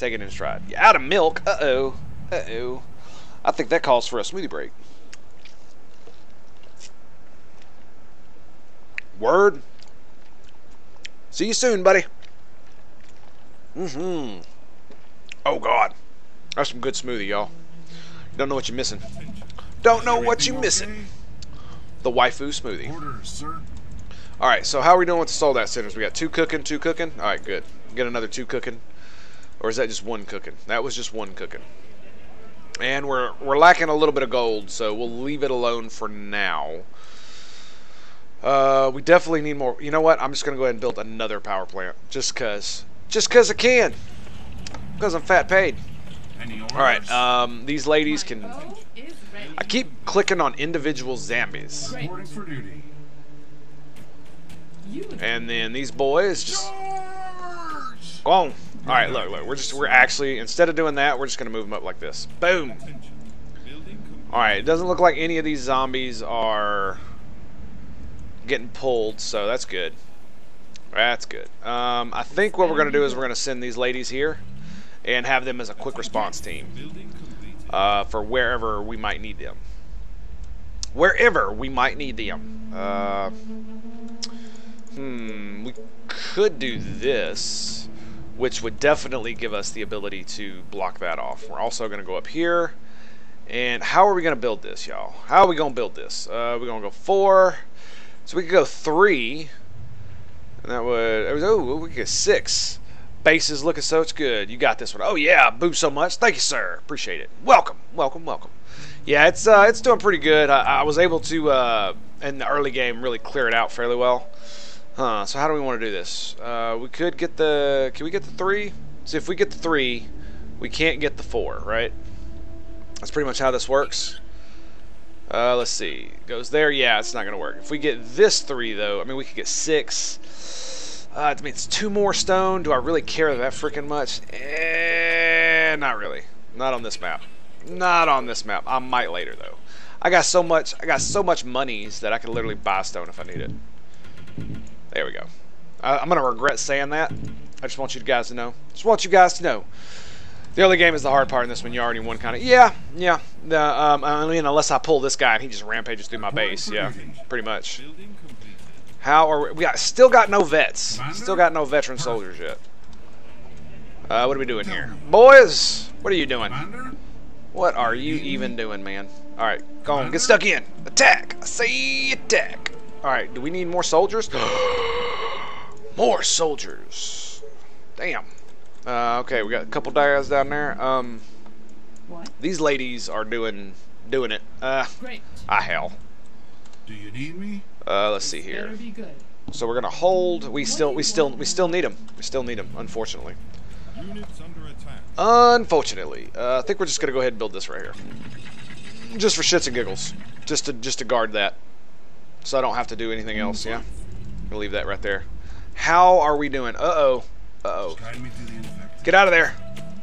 Take it in stride. You out of milk? Uh-oh. Uh-oh. I think that calls for a smoothie break. Word. See you soon, buddy. Mm-hmm. Oh, God. That's some good smoothie, y'all. Don't know what you're missing. Don't know what you're missing. The waifu smoothie. All right, so how are we doing with the soldat centers? We got two cooking, two cooking. All right, good. Get another two cooking, or is that just one cooking? That was just one cooking. And we're we're lacking a little bit of gold, so we'll leave it alone for now. Uh, we definitely need more. You know what? I'm just gonna go ahead and build another power plant, just cause, just cause I can, because I'm fat paid. All right, um, these ladies can. bow is ready. I keep clicking on individual zombies, Reporting for duty. You and then these boys just Go on. All right, look, look. We're just we're actually instead of doing that, we're just gonna move them up like this. Boom. All right. It doesn't look like any of these zombies are getting pulled, so that's good. That's good. Um, I think what we're gonna do is we're gonna send these ladies here and have them as a quick response team uh, for wherever we might need them. Wherever we might need them. Uh, hmm. We could do this which would definitely give us the ability to block that off. We're also going to go up here. And how are we going to build this, y'all? How are we going to build this? Uh, we're going to go four. So we could go three. And that would, oh, we could get six. Base is looking so it's good. You got this one. Oh, yeah. Boom so much. Thank you, sir. Appreciate it. Welcome. Welcome. Welcome. Yeah, it's uh, it's doing pretty good. I, I was able to, uh, in the early game, really clear it out fairly well. Huh, so how do we want to do this? Uh, we could get the... Can we get the three? See, if we get the three, we can't get the four, right? That's pretty much how this works. Uh, let's see. Goes there? Yeah, it's not going to work. If we get this three, though, I mean, we could get six. Uh, I mean, it's two more stone. Do I really care that freaking much? Eh, not really. Not on this map. Not on this map. I might later, though. I got so much. I got so much monies that I could literally buy stone if I need it. There we go. I, I'm gonna regret saying that. I just want you guys to know. Just want you guys to know. The early game is the hard part in this one. You already won, kind of. Yeah, yeah. The, um, I mean, unless I pull this guy and he just rampages through my base. Yeah, pretty much. How are we? We got still got no vets. Still got no veteran soldiers yet. Uh, what are we doing here, boys? What are you doing? What are you even doing, man? All right, go on, get stuck in. Attack! I say attack. All right, do we need more soldiers? more soldiers. Damn. Uh, okay, we got a couple guys down there. Um, What? these ladies are doing doing it. Uh, Great. ah hell. Do you need me? Uh, let's see here. Be good. So we're gonna hold. We still, we still, we still need them. We still need them. Unfortunately. Units under attack. Unfortunately, uh, I think we're just gonna go ahead and build this right here, just for shits and giggles, just to just to guard that, so I don't have to do anything else. Yeah, we'll leave that right there. How are we doing? Uh oh, uh oh. Guide me to the infected. Get out of there!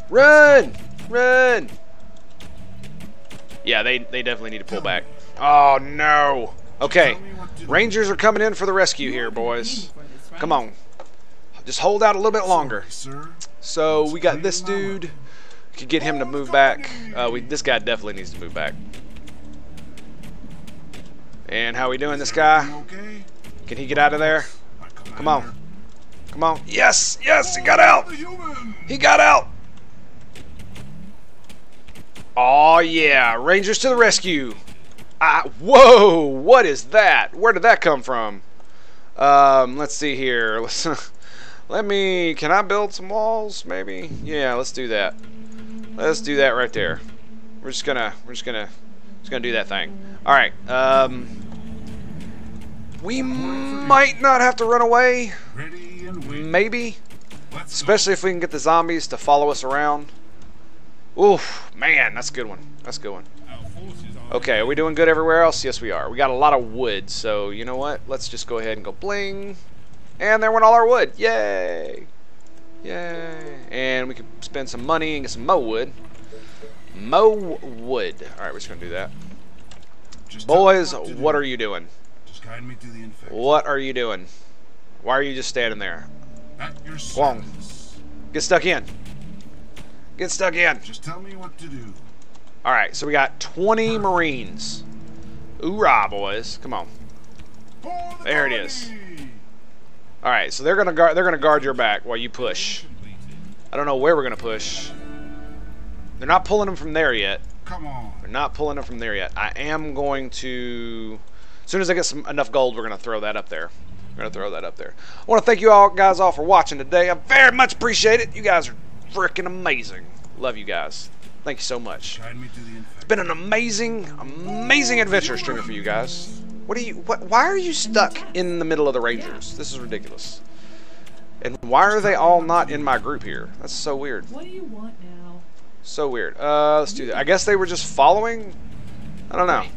Run! Run! Yeah, they they definitely need to pull back. Oh no! Okay, Rangers are coming in for the rescue here, boys. For this, right? Come on, just hold out a little bit longer. So we got this dude. Could get him to move back. Uh, we this guy definitely needs to move back. And how we doing, this guy? okay? Can he get out of there? Come on, come on. Yes, yes, he got out. He got out. Oh yeah, Rangers to the rescue. Ah, whoa! What is that? Where did that come from? Um, let's see here. Let's let me. Can I build some walls? Maybe. Yeah, let's do that. Let's do that right there. We're just gonna. We're just gonna. Just gonna do that thing. All right. Um, we might not have to run away. Maybe. Especially if we can get the zombies to follow us around. Oof, man, that's a good one. That's a good one. Okay, are we doing good everywhere else? Yes, we are. We got a lot of wood, so you know what? Let's just go ahead and go bling. And there went all our wood. Yay! Yay! And we can spend some money and get some mo wood. Mo wood. All right, we're just gonna do that. Just Boys, what what are you doing? Just guide me to the. What are you doing? Why are you just standing there? At your service. Get stuck in. Get stuck in. Just tell me what to do. All right, so we got 20 Marines. Hoorah, boys! Come on. The There it is. All right, so they're gonna guard. They're gonna guard your back while you push. I don't know where we're gonna push. They're not pulling them from there yet. Come on. They're not pulling them from there yet. I am going to. As soon as I get some enough gold, we're gonna throw that up there. We're gonna throw that up there. I want to thank you all guys all for watching today. I very much appreciate it. You guys are freaking amazing. Love you guys. Thank you so much. Guide me to the. It's been an amazing, amazing adventure streaming for you guys. What are you? What? Why are you stuck in the middle of the Rangers? This is ridiculous. And why are they all not in my group here? That's so weird. What do you want now? So weird. Uh, let's do that. I guess they were just following. I don't know. Right.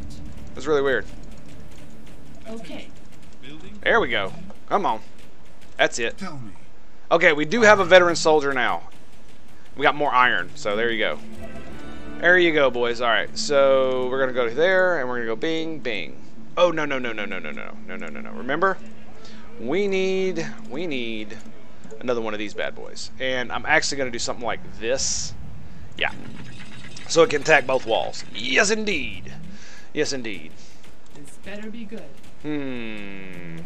It's really weird. Okay. Building. There we go. Come on. That's it. Tell me. Okay, we do have a veteran soldier now. We got more iron, so there you go. There you go, boys. All right, so we're gonna go to there, and we're gonna go bing, bing. Oh no, no, no, no, no, no, no, no, no, no, no. Remember, we need, we need another one of these bad boys, and I'm actually gonna do something like this. Yeah, so it can attack both walls. Yes, indeed. Yes, indeed. This better be good. Hmm.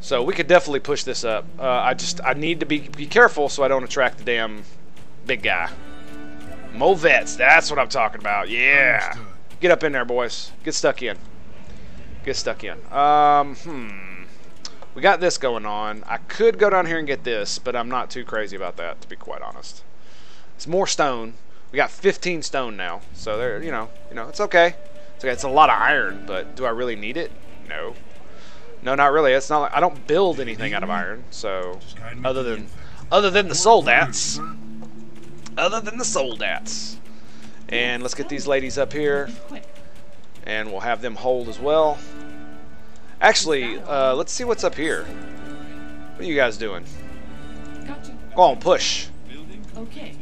So we could definitely push this up. Uh, I just I need to be be careful so I don't attract the damn big guy. Mo vets, that's what I'm talking about. Yeah. Understood. Get up in there, boys. Get stuck in. Get stuck in. Um, hmm. We got this going on. I could go down here and get this, but I'm not too crazy about that, to be quite honest. It's more stone. We got 15 stone now, so there, you know, you know, it's okay. It's okay. It's a lot of iron, but do I really need it? No. No, not really. It's not like I don't build anything out of iron, so Just guide me other than other than the For soldats, other than the soldats. And let's get these ladies up here, and we'll have them hold as well. Actually, uh, let's see what's up here. What are you guys doing? Go on, push. Okay.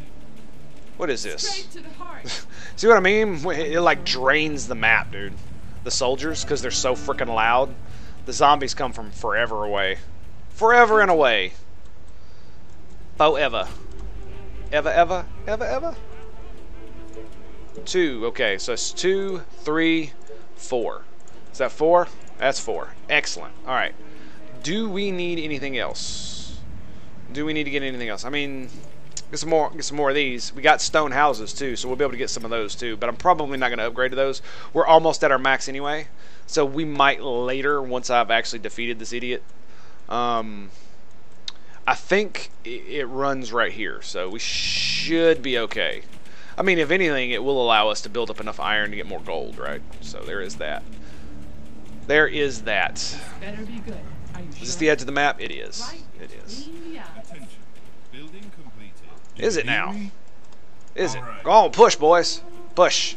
What is this? Straight to the heart. See what I mean? It like drains the map, dude. The soldiers, because they're so freaking loud. The zombies come from forever away. Forever and away. Forever. Ever, ever, ever, ever. Two. Okay, so it's two, three, four. Is that four? That's four. Excellent. All right. Do we need anything else? Do we need to get anything else? I mean, get some more. Get some more of these. We got stone houses too, so we'll be able to get some of those too. But I'm probably not going to upgrade to those. We're almost at our max anyway, so we might later once I've actually defeated this idiot. Um, I think it runs right here, so we should be okay. I mean, if anything, it will allow us to build up enough iron to get more gold, right? So there is that. There is that. better be good. Is this the edge of the map? It is. It is. Is it now? Is it? Go on, push, boys. Push.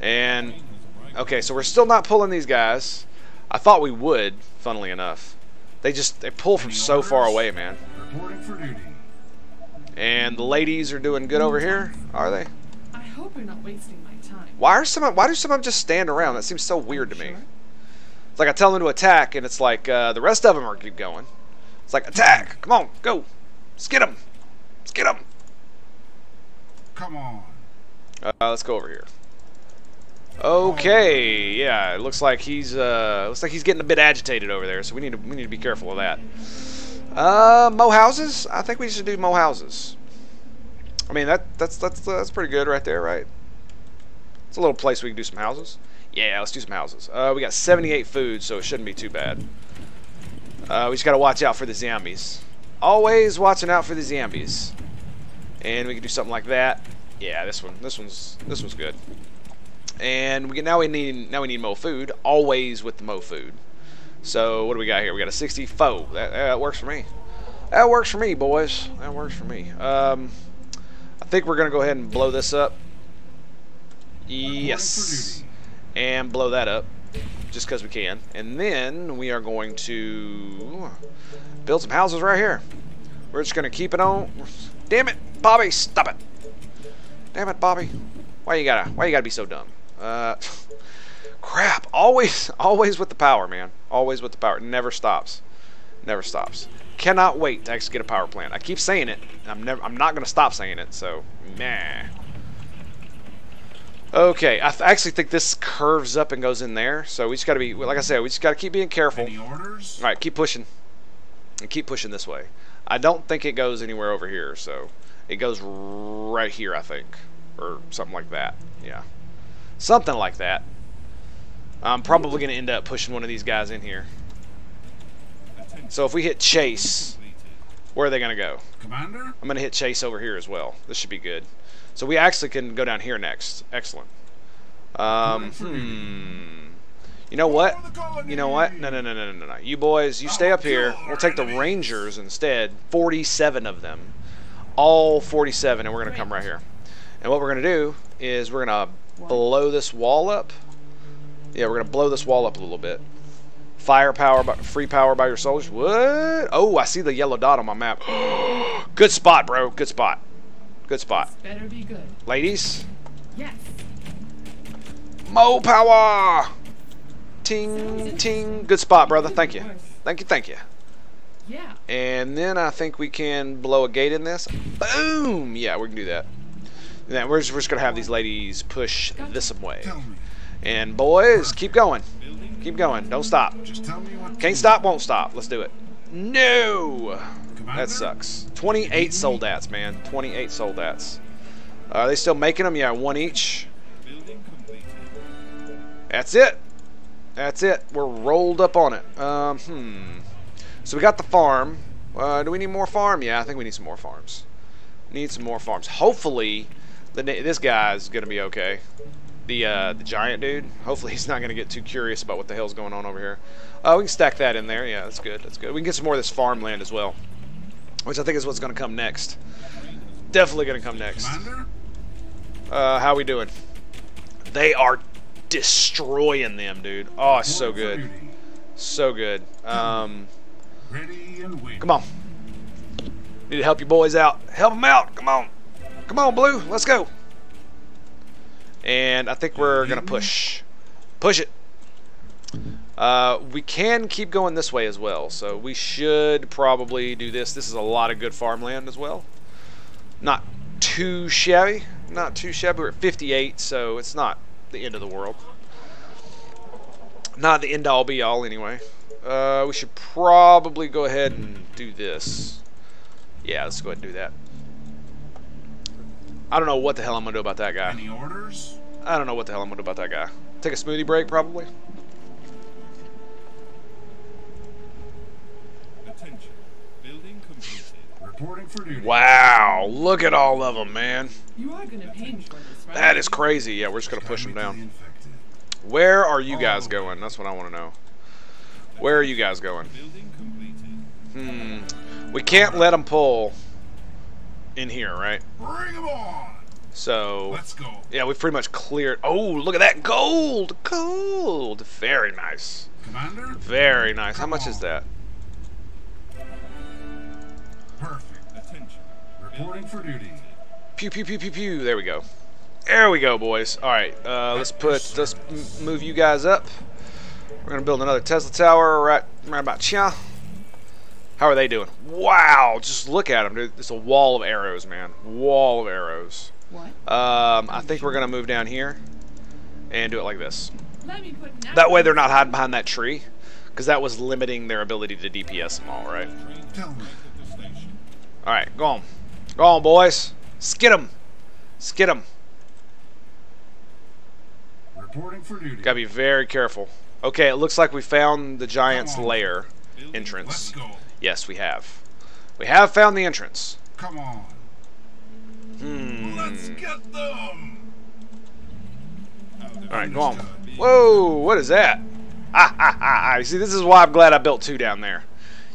And Marine has arrived. okay, so we're still not pulling these guys. I thought we would, funnily enough. They just they pull from so far away, man. Reporting for duty. And the ladies are doing good over here, are they? I hope you're not wasting my time. Why are some? Why do some of them just stand around? That seems so weird to me. It's like I tell them to attack, and it's like uh, the rest of them are keep going. It's like attack! Come on, go! Let's get them! Let's get him. Come on. Uh, let's go over here. Okay, yeah, it looks like he's uh, looks like he's getting a bit agitated over there, so we need to we need to be careful of that. Uh, mo houses? I think we should do mo houses. I mean that that's that's that's pretty good right there, right? It's a little place we can do some houses. Yeah, let's do some houses. Uh, we got 78 food, so it shouldn't be too bad. Uh, we just gotta watch out for the zombies. Always watching out for the zombies. And we can do something like that. Yeah, this one, this one's, this one's good. And we can, now we need now we need mo food. Always with the mo food. So what do we got here? We got a 64. That, that works for me. That works for me, boys. That works for me. Um, I think we're gonna go ahead and blow this up. Yes. And blow that up, just because we can. And then we are going to build some houses right here. We're just gonna keep it on. Damn it, Bobby, stop it. Damn it, Bobby. Why you gotta? Why you gotta be so dumb? Uh, crap. Always, always with the power, man. Always with the power. Never stops. Never stops. cannot wait to actually get a power plant. I keep saying it. I'm never. I'm not gonna stop saying it. So, meh. Okay, I actually think this curves up and goes in there. So we just gotta be, like I said, we just gotta keep being careful. Any orders? All right, keep pushing. And keep pushing this way. I don't think it goes anywhere over here, so it goes right here, I think, or something like that. Yeah, something like that. I'm probably gonna end up pushing one of these guys in here. So if we hit chase, where are they gonna go? Commander? I'm gonna hit chase over here as well. This should be good. So we actually can go down here next. Excellent. Um, hmm. You know what? You know what? No, no, no, no, no, no, no. You boys, you stay up here. We'll take the Rangers instead. 47 of them. All 47, and we're going to come right here. And what we're going to do is we're going to blow this wall up. Yeah, we're going to blow this wall up a little bit. Firepower, by, free power by your soldiers. What? Oh, I see the yellow dot on my map. Good spot, bro. Good spot. Good spot. Better be good. Ladies, Yes. Mo power! Ting, ting. Good spot, brother. Thank you. Thank you, thank you. Yeah. And then I think we can blow a gate in this. Boom! Yeah, we can do that. And then we're just, we're just going to have these ladies push this way. And boys, keep going. Keep going. Don't stop. Just tell me what Can't stop, won't stop. Let's do it. No! That sucks. 28 soldats, man. 28 soldats. Are they still making them? Yeah, one each. That's it. That's it. We're rolled up on it. Um, hmm. So we got the farm. Uh, do we need more farm? Yeah, I think we need some more farms. Need some more farms. Hopefully, the this guy's gonna be okay. The uh, the giant dude. Hopefully, he's not gonna get too curious about what the hell's going on over here. Uh, we can stack that in there. Yeah, that's good. That's good. We can get some more of this farmland as well, which I think is what's gonna come next. Definitely gonna come next. Uh, how we doing? They are destroying them, dude. Oh, it's so good. So good. Um, Ready and waiting. come on. Need to help you boys out. Help them out. Come on. Come on, Blue. Let's go. And I think we're going to push. Push it. Uh, we can keep going this way as well. So we should probably do this. This is a lot of good farmland as well. Not too shabby. Not too shabby. We're at 58, so it's not the end of the world. Not the end all be all anyway. Uh, we should probably go ahead and do this. Yeah, let's go ahead and do that. I don't know what the hell I'm gonna do about that guy. Any orders? I don't know what the hell I'm gonna do about that guy. Take a smoothie break, probably. Wow, look at all of them, man. You are gonna pay me for this, right? That is crazy. Yeah, we're just gonna push them Timely the down. Where are you guys going? That's what I want to know. Where are you guys going? Hmm. We can't let them pull in here, right? Bring 'em on! So Let's go. yeah, we've pretty much cleared. Oh, look at that gold! Gold, very nice, Commander? very nice. How much is that? Reporting for duty. Pew pew pew pew pew. There we go. There we go, boys. All right, uh, let's put let's move you guys up. We're gonna build another Tesla tower right right about here. How are they doing? Wow, just look at them, dude. It's a wall of arrows, man. Wall of arrows. What? Um, I think we're gonna move down here and do it like this. Let me put That way they're not hiding behind that tree, because that was limiting their ability to DPS them all, right? Train Tell me. at the station. All right, go on, go on, boys. Skid them, skid them. Reporting for duty. Gotta be very careful. Okay, it looks like we found the giant's lair entrance. Yes, we have. We have found the entrance. Come on. Hmm. Let's get them. All right, go on. Whoa, what is that? Ah, ah, ah, ah. See, this is why I'm glad I built two down there.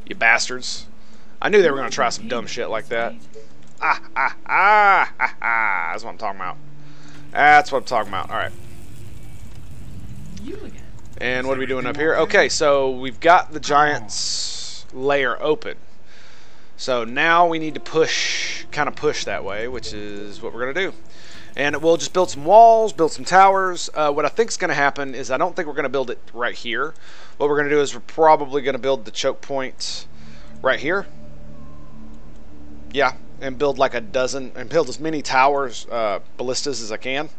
You bastards. I knew they were gonna try some dumb shit like that. Ah, ah, ah, ah, ah. That's what I'm talking about. That's what I'm talking about. All right. You again. And what are we doing up here? Okay, so we've got the giant's layer open. So now we need to push, kind of push that way, which is what we're going to do. And we'll just build some walls, build some towers. Uh, what I think is going to happen is I don't think we're going to build it right here. What we're going to do is we're probably going to build the choke point right here. Yeah, and build like a dozen, and build as many towers, uh, ballistas as I can.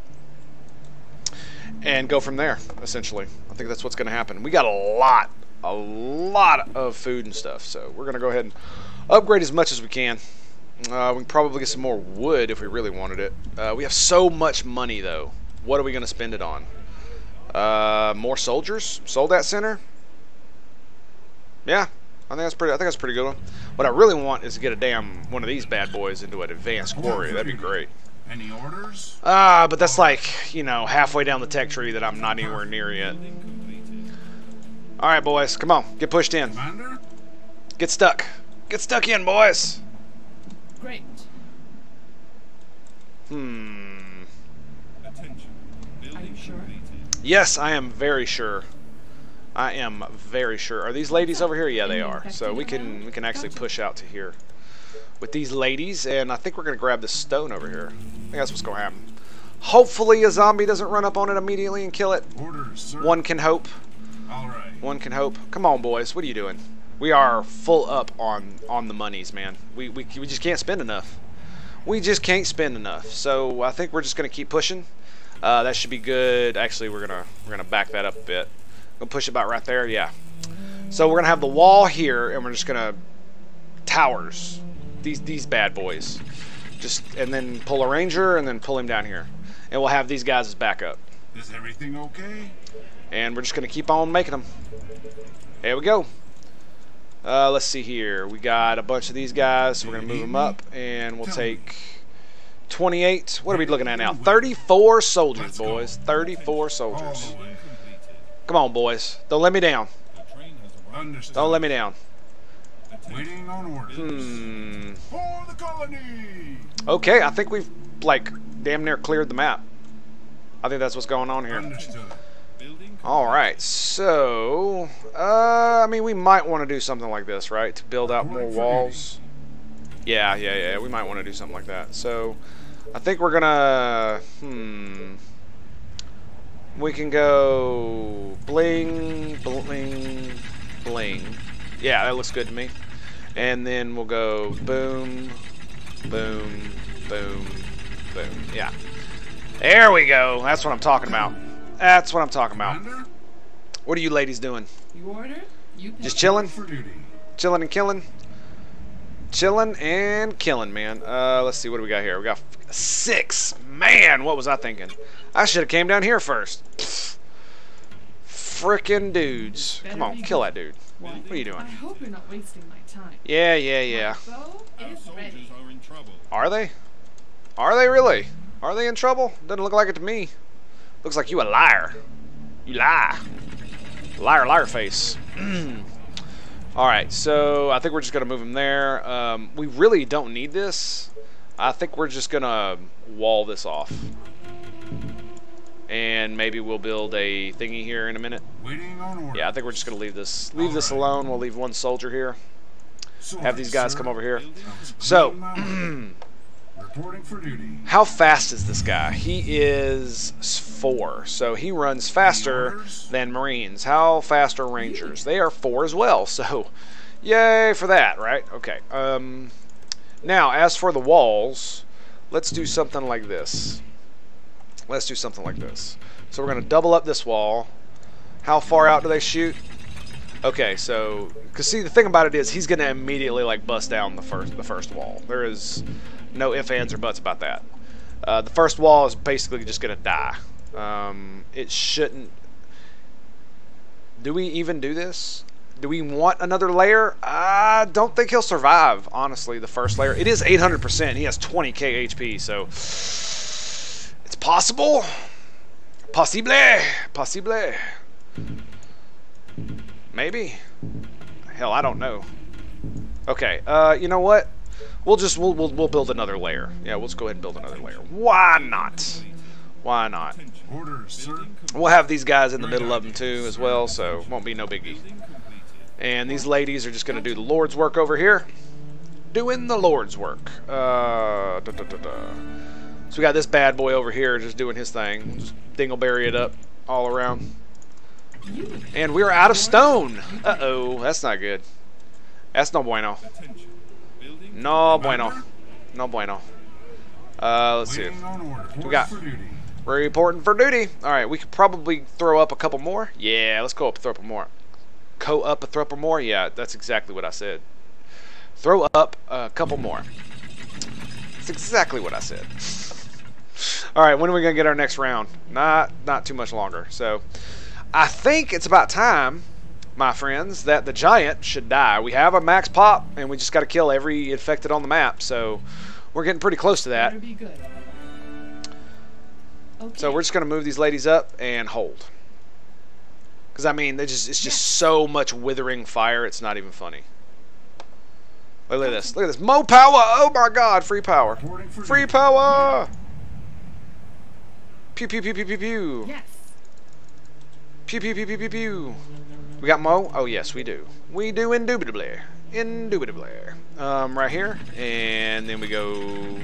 And go from there, essentially. I think that's what's going to happen. We got a lot, a lot of food and stuff, so we're going to go ahead and upgrade as much as we can. Uh, we can probably get some more wood if we really wanted it. Uh, we have so much money, though. What are we going to spend it on? Uh, more soldiers? Soldat center? Yeah, I think that's pretty. I think that's a pretty good one. What I really want is to get a damn one of these bad boys into an advanced quarry. That'd be great. Any orders? Ah, but that's like you know halfway down the tech tree that I'm not anywhere near yet. All right, boys, come on, get pushed in, get stuck, get stuck in, boys. Great. Hmm. Attention. Are you sure? Yes, I am very sure. I am very sure. Are these ladies over here? Yeah, they are. So we can we can actually push out to here with these ladies, and I think we're gonna grab this stone over here. I think that's what's gonna happen. Hopefully, a zombie doesn't run up on it immediately and kill it. Orders. One can hope. All right. One can hope. Come on, boys. What are you doing? We are full up on on the monies, man. We we we just can't spend enough. We just can't spend enough. So I think we're just gonna keep pushing. Uh, that should be good. Actually, we're gonna we're gonna back that up a bit. Gonna push about right there. Yeah. So we're gonna have the wall here, and we're just gonna towers. These these bad boys. Just and then pull a ranger, and then pull him down here, and we'll have these guys as backup. Is everything okay? And we're just gonna keep on making them. There we go. Uh, let's see here. We got a bunch of these guys, so we're gonna move them up, and we'll take 28. What are we looking at now? 34 soldiers, boys. 34 soldiers. Come on, boys. Don't let me down. The train has arrived. Understood. Don't let me down. Waiting on orders. Hmm. For the colony! Okay, I think we've like damn near cleared the map. I think that's what's going on here. Understood. All right, so uh, I mean, we might want to do something like this, right? To build out more walls. Yeah, yeah, yeah. We might want to do something like that. So, I think we're gonna. Hmm. We can go bling, bling, bling. Yeah, that looks good to me. And then we'll go boom, boom, boom, boom. Yeah. There we go. That's what I'm talking about. That's what I'm talking about. What are you ladies doing? You order, you. Just chilling? Chilling and killing? Chilling and killing, man. Uh, let's see, what do we got here? We got six. Man, what was I thinking? I should have came down here first. Frickin' dudes. Come on, kill that dude. What? What are you doing? I hope you're not wasting my time. Yeah, yeah, yeah. My bow Our is soldiers are in trouble. Are they? Are they really? Are they in trouble? Doesn't look like it to me. Looks like you a liar. You lie. Liar, liar face. Alright, so I think we're just going to move him there. Um, we really don't need this. I think we're just going to wall this off. And maybe we'll build a thingy here in a minute. Waiting on orders. Yeah, I think we're just going to leave this leave this alone. We'll leave one soldier here. Have these guys come over here. So, Reporting for duty. How fast is this guy? He is four, so he runs faster than Marines. How fast are Rangers? They are four as well, so yay for that, right? Okay. Um, now, as for the walls, let's do something like this. Let's do something like this. So we're going to double up this wall. How far out do they shoot? Okay, so because see the thing about it is he's gonna immediately like bust down the first the first wall. There is no ifs ands or buts about that. Uh, the first wall is basically just gonna die. Um, it shouldn't. Do we even do this? Do we want another layer? I don't think he'll survive. Honestly, the first layer. It is 800%. He has 20k HP, so it's possible. Possible. Possible. Maybe. Hell, I don't know. Okay, uh, you know what? We'll just we'll, we'll we'll build another layer. Yeah, let's go ahead and build another layer. Why not? Why not? Attention. Orders, sir. Building completed. We'll have these guys in the middle of them too as well, so won't be no biggie. And these ladies are just gonna do the Lord's work over here. Doing the Lord's work. Uh, da, da, da. So we got this bad boy over here just doing his thing. Just dingleberry it up all around. And we're out of stone. Uh-oh, that's not good. That's no bueno. No bueno. No bueno. Uh, let's see. Reporting got-. Reporting for duty. All right, we could probably throw up a couple more. Yeah, let's go up, throw up more. Co up a throw up more. Yeah, that's exactly what I said. Throw up a couple more. That's exactly what I said. All right, when are we gonna get our next round? Not not too much longer. So, I think it's about time, my friends, that the giant should die. We have a max pop, and we just got to kill every infected on the map. So, we're getting pretty close to that. Better be good. Okay. So we're just gonna move these ladies up and hold. Cause I mean, they just it's just so much withering fire. It's not even funny. Look at this. Look at this. Mo power. Oh my God. Free power. Free power. Pew pew pew pew pew pew. Yes. Pew pew pew pew pew pew. We got Mo. Oh yes, we do. We do indubitably. Indubitably. Um, right here, and then we go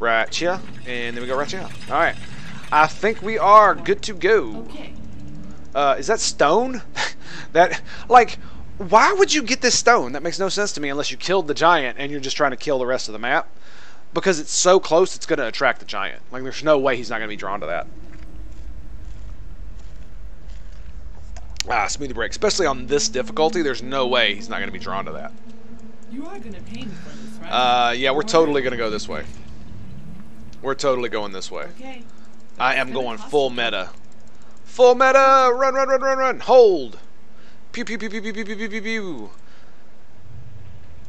right here, and then we go right here. All right. I think we are good to go. Okay. Uh, is that stone? that like, why would you get this stone? That makes no sense to me unless you killed the giant and you're just trying to kill the rest of the map. Because it's so close, it's going to attract the giant. Like, there's no way he's not going to be drawn to that. Ah, smoothie break. Especially on this difficulty, there's no way he's not going to be drawn to that. You are gonna pay me for this, right? Uh, yeah, we're totally going to go this way. We're totally going this way. Okay. I am going full meta. Full meta! Run, run, run, run, run! Hold! Pew, pew, pew, pew, pew, pew, pew, pew, pew, pew.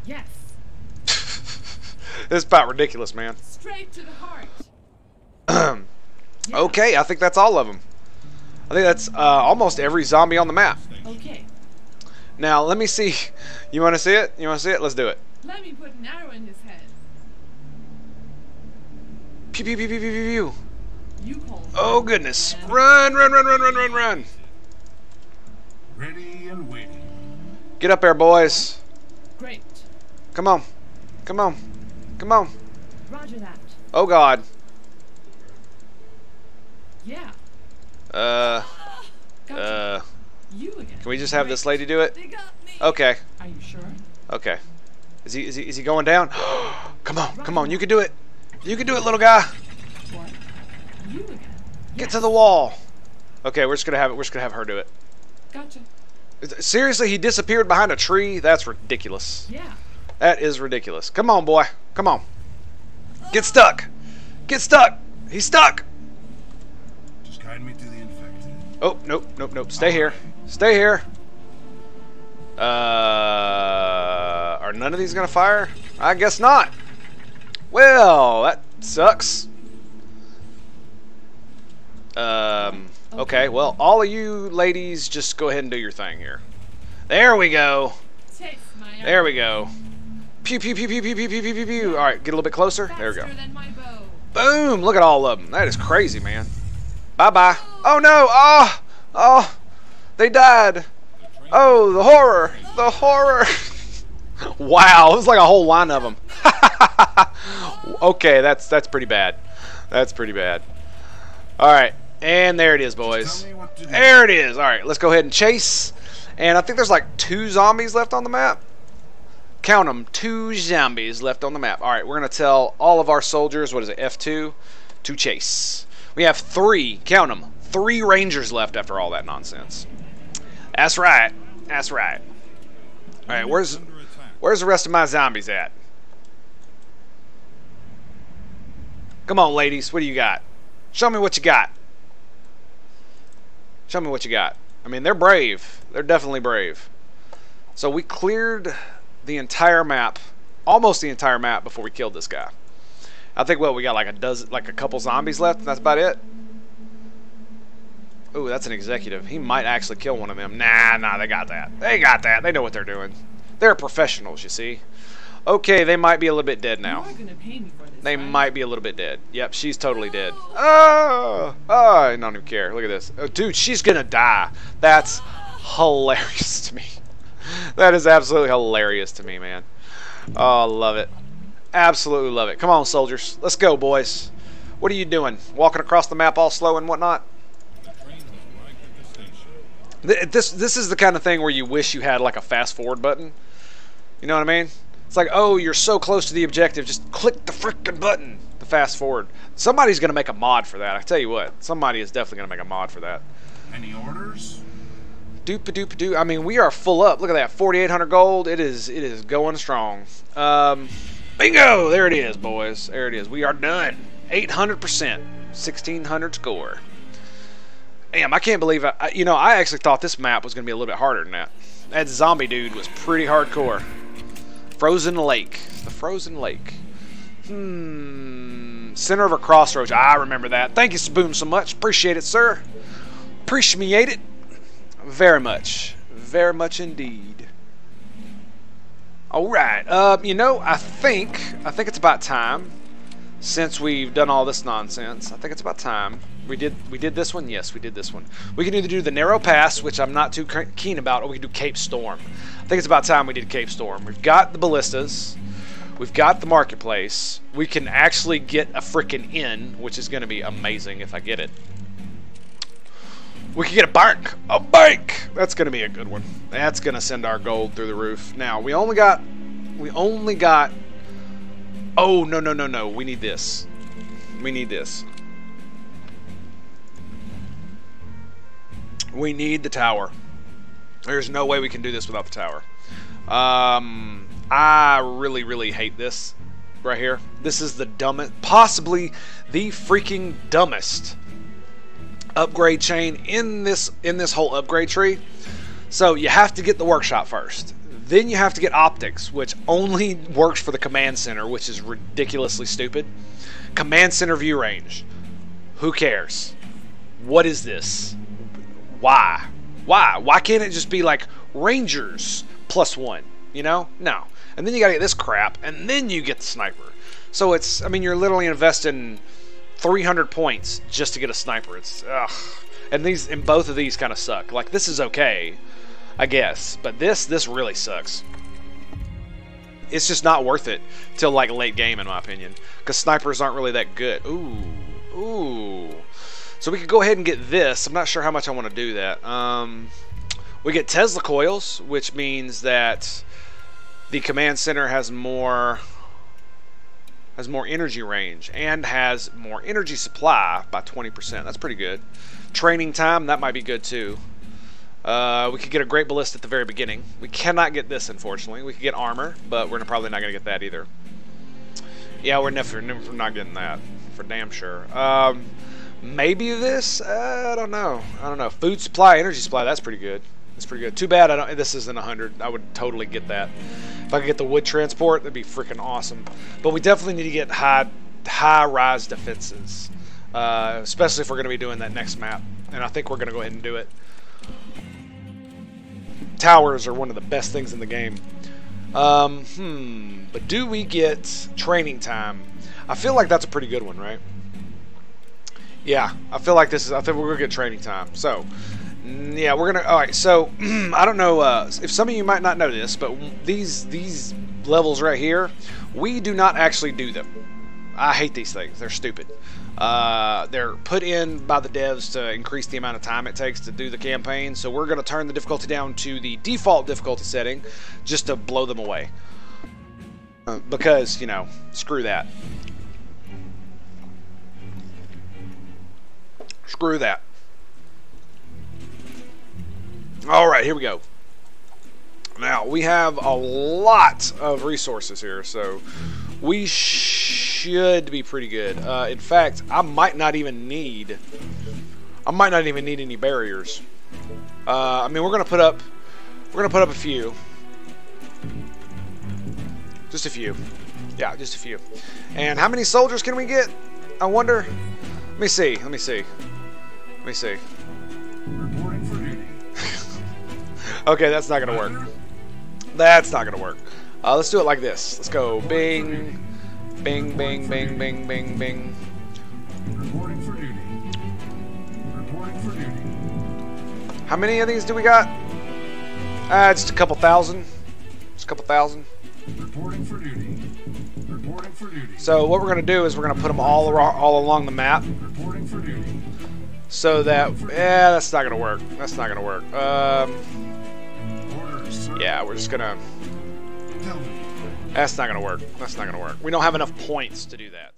Yes. This is about ridiculous, man. Straight to the heart. Um, Yeah. Okay, I think that's all of them. I think that's uh, almost every zombie on the map. Okay. Now, let me see. You want to see it? You want to see it? Let's do it. Let me put an arrow in his head. Pew, pew, pew, pew, pew, pew, pew. You call. Oh, goodness. Run, run, run, run, run, run, run. Ready and waiting. Get up there, boys. Great. Come on. Come on. Come on. Roger that. Oh, God. Yeah. Uh, Gotcha. uh, you again. can we just have this lady do it? They got me. Okay. Are you sure? Okay. Is he is he is he going down? come on, come on, you can do it. You can do it, little guy. What? Get to the wall. Okay, we're just gonna have it. We're just gonna have her do it. Gotcha. Seriously, he disappeared behind a tree. That's ridiculous. Yeah. That is ridiculous. Come on, boy. Come on. Get stuck. Get stuck. He's stuck. Just guide me to the infected. Oh, nope, nope, nope. Stay here. Stay here. Uh, are none of these gonna fire? I guess not. Well, that sucks. Um, okay, well, all of you ladies just go ahead and do your thing here. There we go. There we go. Pew, pew, pew, pew, pew, pew, pew, pew, pew, pew. All right, get a little bit closer. There we go. Faster than my bow. Boom! Look at all of them. That is crazy, man. Bye bye. Oh no! Oh! Oh! They died! Oh, the horror! The horror! wow, it was like a whole line of them. okay, that's that's pretty bad. That's pretty bad. All right, and there it is, boys. Tell me what to do. There it is. All right, let's go ahead and chase. And I think there's like two zombies left on the map. Count them, two zombies left on the map. All right, we're gonna tell all of our soldiers what is it, F2, to chase. We have three. Count them, three rangers left after all that nonsense. That's right. That's right. All right, where's where's the rest of my zombies at? Come on, ladies. What do you got? Show me what you got. Show me what you got. I mean, they're brave. They're definitely brave. So we cleared the entire map, almost the entire map before we killed this guy. I think well, we got like a dozen, like a couple zombies left. And that's about it. Ooh, that's an executive. He might actually kill one of them. Nah, nah, they got that. They got that. They know what they're doing. They're professionals, you see. Okay, they might be a little bit dead now. You are gonna pay me for this. They right? might be a little bit dead. Yep, she's totally dead. Oh, oh, I don't even care. Look at this. Oh, dude, she's gonna die. That's hilarious to me. That is absolutely hilarious to me, man. Oh, love it. Absolutely love it. Come on, soldiers. Let's go, boys. What are you doing? Walking across the map all slow and whatnot? The train has arrived at the station. Th- This this is the kind of thing where you wish you had like a fast forward button. You know what I mean? It's like, oh, you're so close to the objective, just click the frickin' button to fast forward. Somebody's gonna make a mod for that. I tell you what, somebody is definitely gonna make a mod for that. Any orders? Doop doop a doo. I mean, we are full up. Look at that, 4,800 gold. It is, it is going strong. Um, bingo! There it is, boys. There it is. We are done. 800 percent, 1600 score. Damn, I can't believe I, I. You know, I actually thought this map was gonna be a little bit harder than that. That zombie dude was pretty hardcore. Frozen Lake. The Frozen Lake. Hmm. Center of a crossroads. I remember that. Thank you, Saboom, so much. Appreciate it, sir. Appreciate it. Very much. Very much indeed. All right. Uh, you know, I think I think it's about time since we've done all this nonsense. I think it's about time. We did we did this one. Yes, we did this one. We can either do the narrow pass, which I'm not too keen about, or we can do Cape Storm. I think it's about time we did Cape Storm. We've got the ballistas. We've got the marketplace. We can actually get a freaking inn, which is going to be amazing if I get it. We can get a bank. A bank. That's going to be a good one. That's going to send our gold through the roof. Now, we only got we only got Oh, no, no, no, no. We need this. We need this. We need the tower. There's no way we can do this without the tower. Um, I really, really hate this right here. This is the dumbest, possibly the freaking dumbest upgrade chain in this in this whole upgrade tree. So you have to get the workshop first. Then you have to get optics, which only works for the command center, which is ridiculously stupid. Command center view range. Who cares? What is this? Why? Why? Why can't it just be like Rangers plus one? You know? No. And then you gotta get this crap, and then you get the sniper. So it's, I mean, you're literally investing 300 points just to get a sniper. It's, ugh. And these, and both of these kind of suck. Like, this is okay, I guess. But this, this really sucks. It's just not worth it till like late game, in my opinion. Because snipers aren't really that good. Ooh. Ooh. So we could go ahead and get this. I'm not sure how much I want to do that. Um, we get Tesla coils, which means that the command center has more has more energy range and has more energy supply by 20%. That's pretty good. Training time, that might be good too. Uh, we could get a great ballista at the very beginning. We cannot get this, unfortunately. We could get armor, but we're probably not going to get that either. Yeah, we're never, never not getting that, for damn sure. Um, maybe this? Uh, I don't know. I don't know. Food supply, energy supply, that's pretty good. That's pretty good. Too bad I don't. This isn't 100. I would totally get that. If I could get the wood transport, that'd be freaking awesome. But we definitely need to get high, high-rise defenses, uh, especially if we're going to be doing that next map. And I think we're going to go ahead and do it. Towers are one of the best things in the game. Um, hmm. But do we get training time? I feel like that's a pretty good one, right? Yeah, I feel like this is. I think we're gonna get training time. So, yeah, we're gonna. All right. So, I don't know uh, if some of you might not know this, but these these levels right here, we do not actually do them. I hate these things. They're stupid. Uh, they're put in by the devs to increase the amount of time it takes to do the campaign. So we're going to turn the difficulty down to the default difficulty setting just to blow them away. Uh, because, you know, screw that. Screw that. Alright, here we go. Now, we have a lot of resources here, so we should be pretty good. Uh, in fact, I might not even need... I might not even need any barriers. Uh, I mean, we're going to put up... We're going to put up a few. Just a few. Yeah, just a few. And how many soldiers can we get? I wonder. Let me see. Let me see. Let me see. Reporting for duty. Okay, that's not gonna work. That's not gonna work. Uh, let's do it like this. Let's go bing, bing, bing, bing, bing, bing, bing. Reporting for duty. Reporting for duty. How many of these do we got? Uh, just a couple thousand. Just a couple thousand. Reporting for duty. Reporting for duty. So what we're gonna do is we're gonna put them all all along the map, Reporting for duty. So that yeah, that's not gonna work. That's not gonna work. Um, yeah, we're just gonna That's not gonna work. That's not gonna work. We don't have enough points to do that.